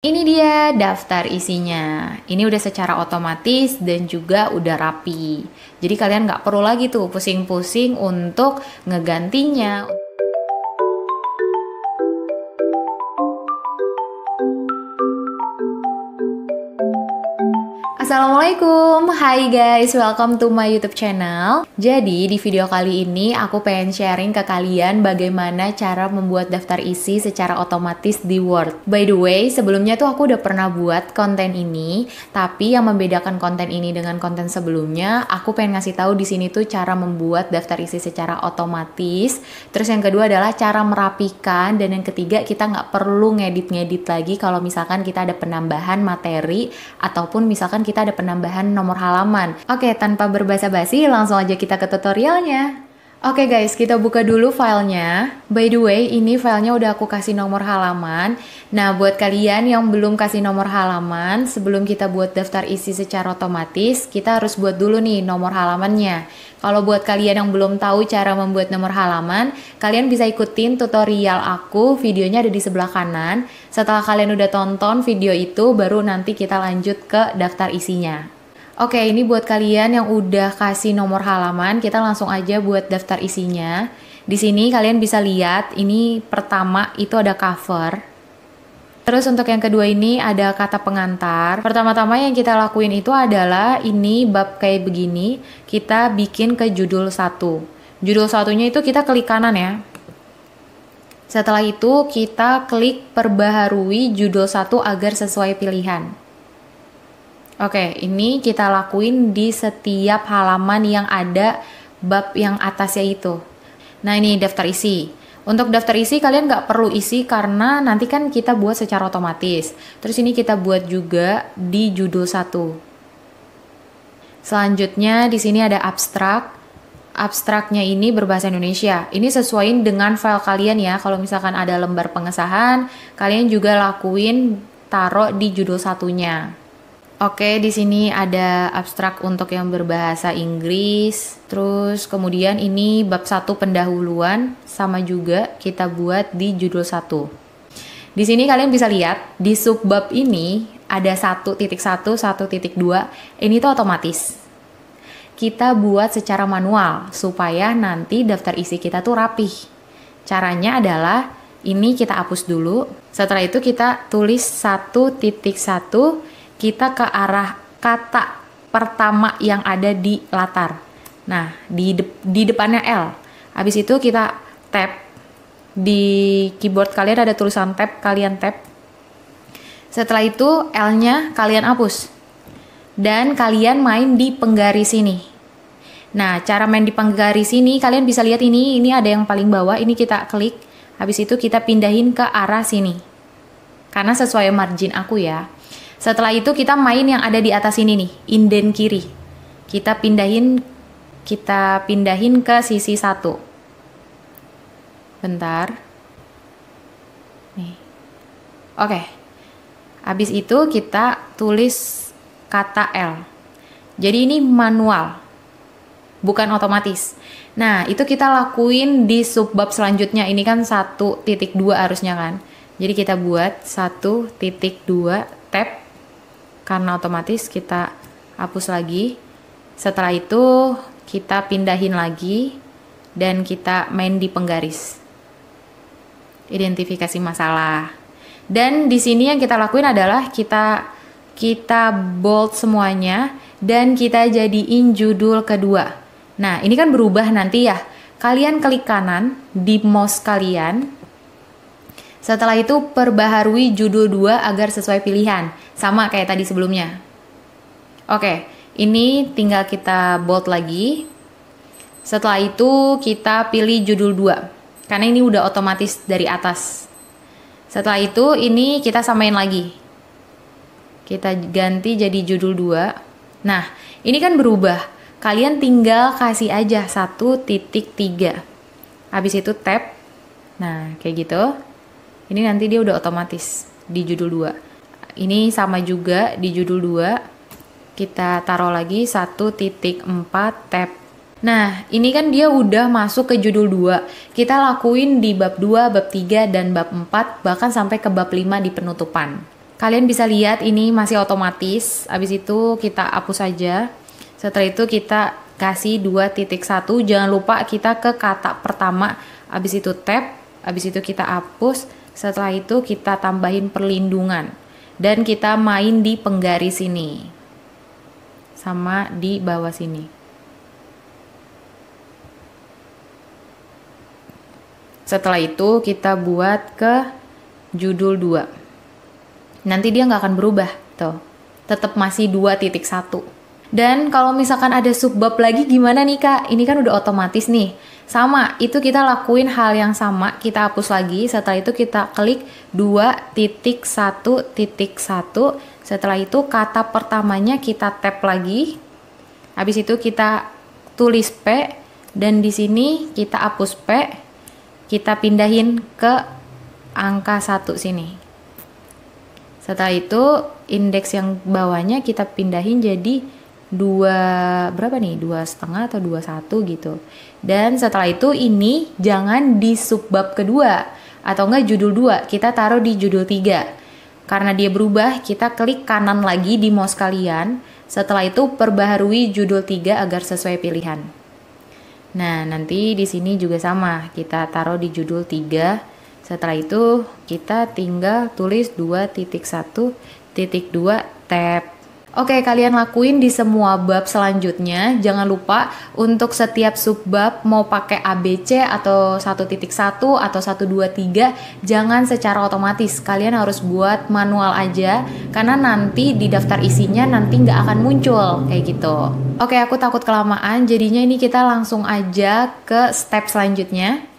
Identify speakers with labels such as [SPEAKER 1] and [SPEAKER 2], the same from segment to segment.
[SPEAKER 1] Ini dia daftar isinya. Ini udah secara otomatis dan juga udah rapi. Jadi kalian nggak perlu lagi tuh pusing-pusing untuk ngegantinya. Assalamualaikum, hai guys, welcome to my YouTube channel. Jadi di video kali ini aku pengen sharing ke kalian bagaimana cara membuat daftar isi secara otomatis di Word. By the way, sebelumnya tuh aku udah pernah buat konten ini, tapi yang membedakan konten ini dengan konten sebelumnya, aku pengen ngasih tahu di sini tuh cara membuat daftar isi secara otomatis. Terus yang kedua adalah cara merapikan dan yang ketiga kita nggak perlu ngedit-ngedit lagi kalau misalkan kita ada penambahan materi ataupun misalkan kita ada penambahan nomor halaman. Oke, tanpa berbasa-basi, langsung aja kita ke tutorialnya. Oke guys, kita buka dulu filenya. By the way, ini filenya udah aku kasih nomor halaman. Nah, buat kalian yang belum kasih nomor halaman, sebelum kita buat daftar isi secara otomatis, kita harus buat dulu nih nomor halamannya. Kalau buat kalian yang belum tahu cara membuat nomor halaman, kalian bisa ikutin tutorial aku, videonya ada di sebelah kanan. Setelah kalian udah tonton video itu, baru nanti kita lanjut ke daftar isinya. Oke, ini buat kalian yang udah kasih nomor halaman, kita langsung aja buat daftar isinya. Di sini kalian bisa lihat, ini pertama itu ada cover. Terus untuk yang kedua ini ada kata pengantar. Pertama-tama yang kita lakuin itu adalah ini bab kayak begini, kita bikin ke judul satu. Judul satunya itu kita klik kanan ya. Setelah itu kita klik perbaharui judul satu agar sesuai pilihan. Oke, ini kita lakuin di setiap halaman yang ada bab yang atasnya itu. Nah ini daftar isi. Untuk daftar isi kalian nggak perlu isi karena nanti kan kita buat secara otomatis. Terus ini kita buat juga di judul satu. Selanjutnya di sini ada abstrak. Abstraknya ini berbahasa Indonesia. Ini sesuaiin dengan file kalian ya. Kalau misalkan ada lembar pengesahan, kalian juga lakuin taruh di judul satunya. Oke, di sini ada abstrak untuk yang berbahasa Inggris. Terus kemudian ini bab satu pendahuluan sama juga kita buat di judul satu. Di sini kalian bisa lihat di subbab ini ada satu titik satu, satu titik dua. Ini tuh otomatis. Kita buat secara manual supaya nanti daftar isi kita tuh rapih. Caranya adalah ini kita hapus dulu. Setelah itu kita tulis satu titik satu kita ke arah kata pertama yang ada di latar. Nah, di de di depannya L. Habis itu kita tab di keyboard kalian ada tulisan tab, kalian tab. Setelah itu L-nya kalian hapus. Dan kalian main di penggaris ini. Nah, cara main di penggaris ini kalian bisa lihat ini, ini ada yang paling bawah, ini kita klik. Habis itu kita pindahin ke arah sini. Karena sesuai margin aku ya. Setelah itu kita main yang ada di atas ini nih, inden kiri. Kita pindahin kita pindahin ke sisi satu. Bentar. Nih. Oke. Habis itu kita tulis kata L. Jadi ini manual. Bukan otomatis. Nah, itu kita lakuin di subbab selanjutnya. Ini kan satu titik dua harusnya kan. Jadi kita buat satu titik dua tab karena otomatis kita hapus lagi. Setelah itu kita pindahin lagi dan kita main di penggaris. Identifikasi masalah. Dan di sini yang kita lakuin adalah kita kita bold semuanya dan kita jadiin judul kedua. Nah, ini kan berubah nanti ya. Kalian klik kanan di mouse kalian setelah itu perbaharui judul 2 agar sesuai pilihan, sama kayak tadi sebelumnya. Oke, ini tinggal kita bold lagi. Setelah itu kita pilih judul 2, karena ini udah otomatis dari atas. Setelah itu ini kita samain lagi. Kita ganti jadi judul 2. Nah, ini kan berubah. Kalian tinggal kasih aja 1.3. Habis itu tab. Nah, kayak gitu ini nanti dia udah otomatis di judul 2 ini sama juga di judul 2 kita taruh lagi 1.4 tab Nah, ini kan dia udah masuk ke judul 2. Kita lakuin di bab 2, bab 3, dan bab 4, bahkan sampai ke bab 5 di penutupan. Kalian bisa lihat ini masih otomatis. Habis itu kita hapus saja. Setelah itu kita kasih 2.1. Jangan lupa kita ke kata pertama. Habis itu tab. Habis itu kita hapus. Setelah itu kita tambahin perlindungan. Dan kita main di penggaris ini. Sama di bawah sini. Setelah itu kita buat ke judul 2 nanti dia nggak akan berubah tuh tetap masih 2.1 dan kalau misalkan ada subbab lagi gimana nih kak? Ini kan udah otomatis nih. Sama itu kita lakuin hal yang sama kita hapus lagi. Setelah itu kita klik 2.1.1 setelah itu kata pertamanya kita tap lagi. Habis itu kita tulis P dan di sini kita hapus P. Kita pindahin ke angka 1 sini. Setelah itu indeks yang bawahnya kita pindahin jadi dua berapa nih? Dua setengah atau dua satu gitu. Dan setelah itu ini jangan di subbab kedua. Atau enggak judul dua kita taruh di judul tiga. Karena dia berubah kita klik kanan lagi di mouse kalian. Setelah itu perbaharui judul tiga agar sesuai pilihan. Nah nanti di sini juga sama. Kita taruh di judul tiga. Setelah itu kita tinggal tulis 2.1.2 tab. Oke, kalian lakuin di semua bab selanjutnya. Jangan lupa untuk setiap subbab mau pakai ABC atau 1.1 atau 123 jangan secara otomatis. Kalian harus buat manual aja karena nanti di daftar isinya nanti nggak akan muncul kayak gitu. Oke, aku takut kelamaan jadinya ini kita langsung aja ke step selanjutnya.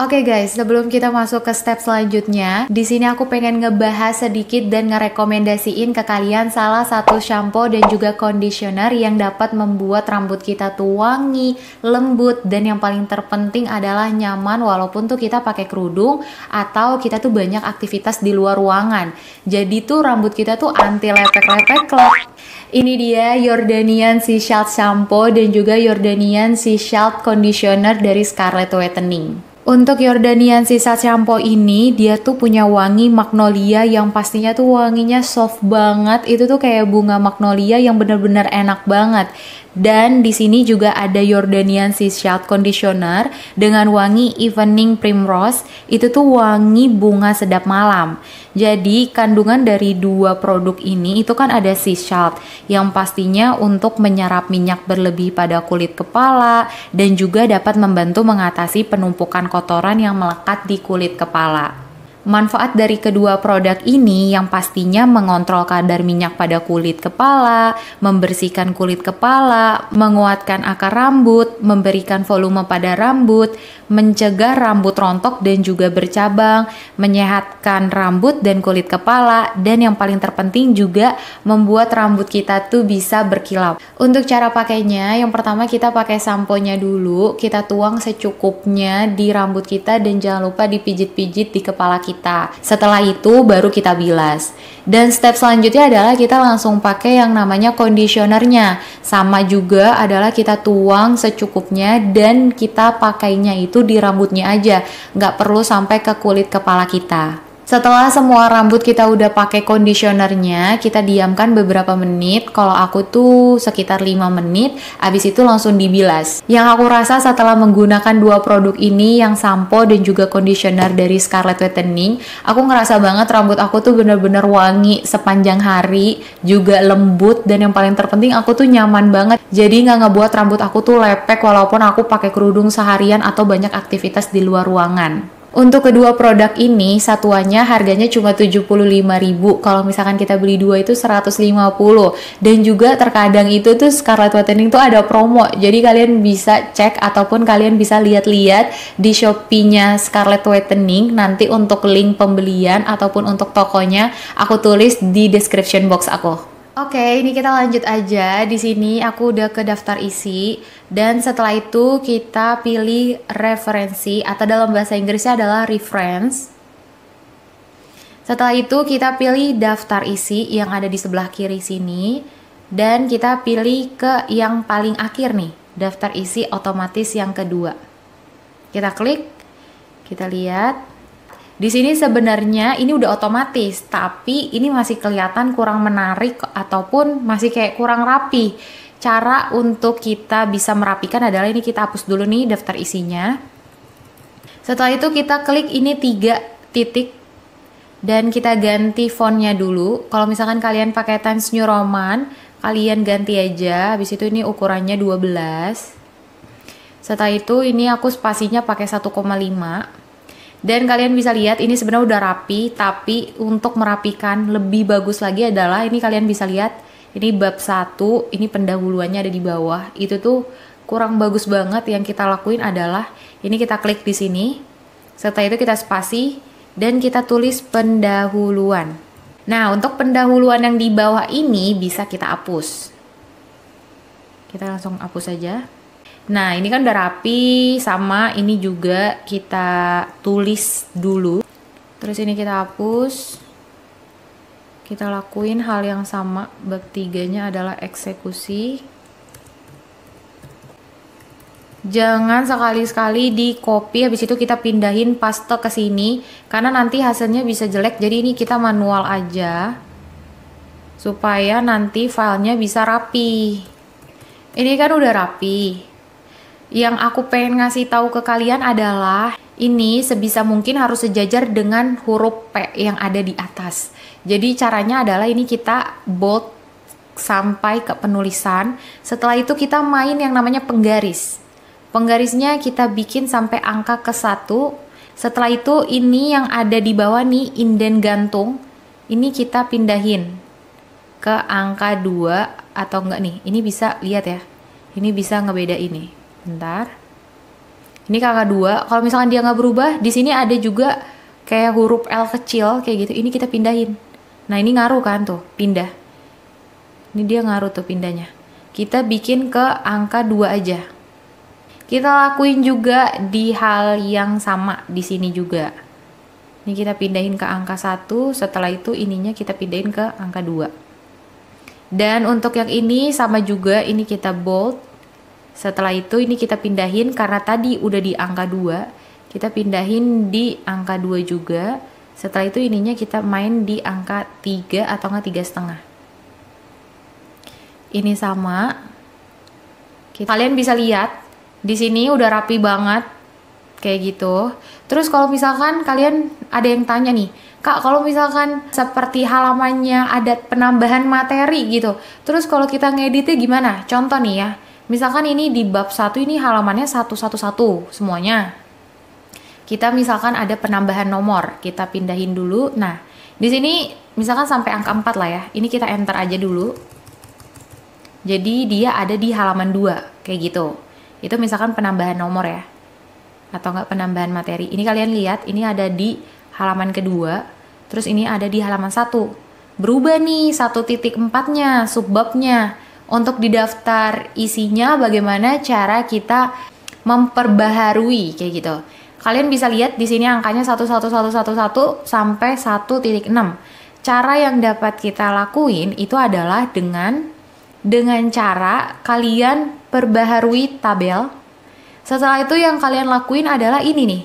[SPEAKER 1] Oke okay guys, sebelum kita masuk ke step selanjutnya, di sini aku pengen ngebahas sedikit dan ngerekomendasiin ke kalian salah satu shampoo dan juga conditioner yang dapat membuat rambut kita tuh wangi, lembut, dan yang paling terpenting adalah nyaman walaupun tuh kita pakai kerudung atau kita tuh banyak aktivitas di luar ruangan. Jadi tuh rambut kita tuh anti lepek-lepek lah. Ini dia Jordanian Sea Salt Shampoo dan juga Jordanian Sea Salt Conditioner dari Scarlett Whitening. Untuk Jordanian sisa shampoo ini dia tuh punya wangi magnolia yang pastinya tuh wanginya soft banget. Itu tuh kayak bunga magnolia yang bener-bener enak banget. Dan di sini juga ada Jordanian Sea Salt Conditioner dengan wangi Evening Primrose. Itu tuh wangi bunga sedap malam. Jadi kandungan dari dua produk ini itu kan ada sea salt yang pastinya untuk menyerap minyak berlebih pada kulit kepala dan juga dapat membantu mengatasi penumpukan kotoran yang melekat di kulit kepala. Manfaat dari kedua produk ini yang pastinya mengontrol kadar minyak pada kulit kepala, membersihkan kulit kepala, menguatkan akar rambut, memberikan volume pada rambut, mencegah rambut rontok dan juga bercabang, menyehatkan rambut dan kulit kepala, dan yang paling terpenting juga membuat rambut kita tuh bisa berkilau. Untuk cara pakainya, yang pertama kita pakai sampo-nya dulu, kita tuang secukupnya di rambut kita dan jangan lupa dipijit-pijit di kepala kita kita. Setelah itu baru kita bilas. Dan step selanjutnya adalah kita langsung pakai yang namanya conditionernya. Sama juga adalah kita tuang secukupnya dan kita pakainya itu di rambutnya aja. Nggak perlu sampai ke kulit kepala kita. Setelah semua rambut kita udah pakai conditionernya, kita diamkan beberapa menit. Kalau aku tuh sekitar 5 menit, habis itu langsung dibilas. Yang aku rasa setelah menggunakan dua produk ini, yang sampo dan juga conditioner dari Scarlett Whitening, aku ngerasa banget rambut aku tuh bener-bener wangi sepanjang hari, juga lembut, dan yang paling terpenting aku tuh nyaman banget. Jadi nggak ngebuat rambut aku tuh lepek walaupun aku pakai kerudung seharian atau banyak aktivitas di luar ruangan. Untuk kedua produk ini satuannya harganya cuma 75.000. Kalau misalkan kita beli dua itu 150. Dan juga terkadang itu tuh Scarlett Whitening tuh ada promo. Jadi kalian bisa cek ataupun kalian bisa lihat-lihat di Shopee-nya Scarlett Whitening nanti untuk link pembelian ataupun untuk tokonya aku tulis di description box aku. Oke, ini kita lanjut aja. Di sini aku udah ke daftar isi dan setelah itu kita pilih referensi atau dalam bahasa Inggrisnya adalah reference. Setelah itu kita pilih daftar isi yang ada di sebelah kiri sini dan kita pilih ke yang paling akhir nih, daftar isi otomatis yang kedua. Kita klik, kita lihat Di sini sebenarnya ini udah otomatis, tapi ini masih kelihatan kurang menarik ataupun masih kayak kurang rapi. Cara untuk kita bisa merapikan adalah ini kita hapus dulu nih daftar isinya. Setelah itu kita klik ini tiga titik dan kita ganti fontnya dulu. Kalau misalkan kalian pakai Times New Roman, kalian ganti aja. Habis itu ini ukurannya 12. Setelah itu ini aku spasinya pakai 1,5 dan kalian bisa lihat ini sebenarnya udah rapi, tapi untuk merapikan lebih bagus lagi adalah ini kalian bisa lihat ini bab satu, ini pendahuluannya ada di bawah. Itu tuh kurang bagus banget. Yang kita lakuin adalah ini kita klik di sini. Setelah itu kita spasi dan kita tulis pendahuluan. Nah, untuk pendahuluan yang di bawah ini bisa kita hapus. Kita langsung hapus saja. Nah, ini kan udah rapi, sama ini juga kita tulis dulu. Terus ini kita hapus. Kita lakuin hal yang sama, bab tiganya adalah eksekusi. Jangan sekali-sekali di copy habis itu kita pindahin paste ke sini karena nanti hasilnya bisa jelek. Jadi ini kita manual aja supaya nanti filenya bisa rapi. Ini kan udah rapi yang aku pengen ngasih tahu ke kalian adalah ini sebisa mungkin harus sejajar dengan huruf P yang ada di atas. Jadi caranya adalah ini kita bold sampai ke penulisan. Setelah itu kita main yang namanya penggaris. Penggarisnya kita bikin sampai angka ke satu. Setelah itu ini yang ada di bawah nih inden gantung. Ini kita pindahin ke angka 2 atau enggak nih. Ini bisa lihat ya. Ini bisa ngebeda ini. Bentar. Ini kakak dua. Kalau misalkan dia nggak berubah, di sini ada juga kayak huruf L kecil kayak gitu. Ini kita pindahin. Nah ini ngaruh kan tuh, pindah. Ini dia ngaruh tuh pindahnya. Kita bikin ke angka 2 aja. Kita lakuin juga di hal yang sama di sini juga. Ini kita pindahin ke angka 1, setelah itu ininya kita pindahin ke angka 2. Dan untuk yang ini sama juga, ini kita bold, setelah itu ini kita pindahin karena tadi udah di angka 2, kita pindahin di angka 2 juga. Setelah itu ininya kita main di angka 3 atau tiga setengah. Ini sama. Kalian bisa lihat di sini udah rapi banget kayak gitu. Terus kalau misalkan kalian ada yang tanya nih, Kak, kalau misalkan seperti halamannya ada penambahan materi gitu, terus kalau kita ngeditnya gimana? Contoh nih ya, Misalkan ini di bab 1 ini halamannya 111 semuanya. Kita misalkan ada penambahan nomor, kita pindahin dulu. Nah, di sini misalkan sampai angka 4 lah ya. Ini kita enter aja dulu. Jadi dia ada di halaman 2, kayak gitu. Itu misalkan penambahan nomor ya. Atau enggak penambahan materi. Ini kalian lihat, ini ada di halaman kedua. Terus ini ada di halaman 1. Berubah nih satu titik empatnya, subbabnya untuk di daftar isinya bagaimana cara kita memperbaharui kayak gitu. Kalian bisa lihat di sini angkanya 11111 sampai 1.6. Cara yang dapat kita lakuin itu adalah dengan dengan cara kalian perbaharui tabel. Setelah itu yang kalian lakuin adalah ini nih,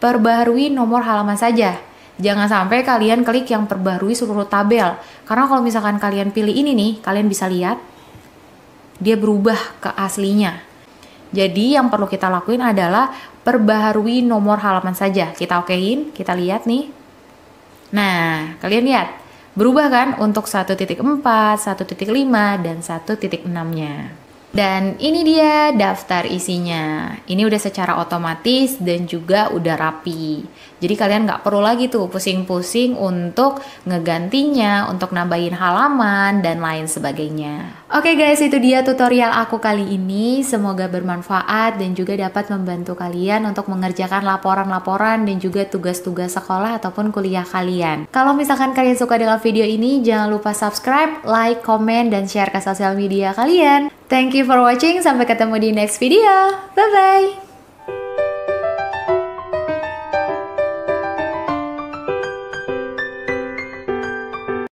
[SPEAKER 1] perbaharui nomor halaman saja. Jangan sampai kalian klik yang perbaharui seluruh tabel. Karena kalau misalkan kalian pilih ini nih, kalian bisa lihat dia berubah ke aslinya. Jadi yang perlu kita lakuin adalah perbaharui nomor halaman saja. Kita okein, kita lihat nih. Nah, kalian lihat, berubah kan untuk 1.4, 1.5, dan 1.6-nya. Dan ini dia daftar isinya. Ini udah secara otomatis dan juga udah rapi. Jadi kalian nggak perlu lagi tuh pusing-pusing untuk ngegantinya, untuk nambahin halaman dan lain sebagainya. Oke okay guys, itu dia tutorial aku kali ini. Semoga bermanfaat dan juga dapat membantu kalian untuk mengerjakan laporan-laporan dan juga tugas-tugas sekolah ataupun kuliah kalian. Kalau misalkan kalian suka dengan video ini, jangan lupa subscribe, like, komen, dan share ke sosial media kalian. Thank you for watching, sampai ketemu di next video. Bye-bye!